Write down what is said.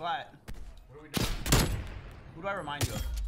Slat. What are we doing? Who do I remind you of?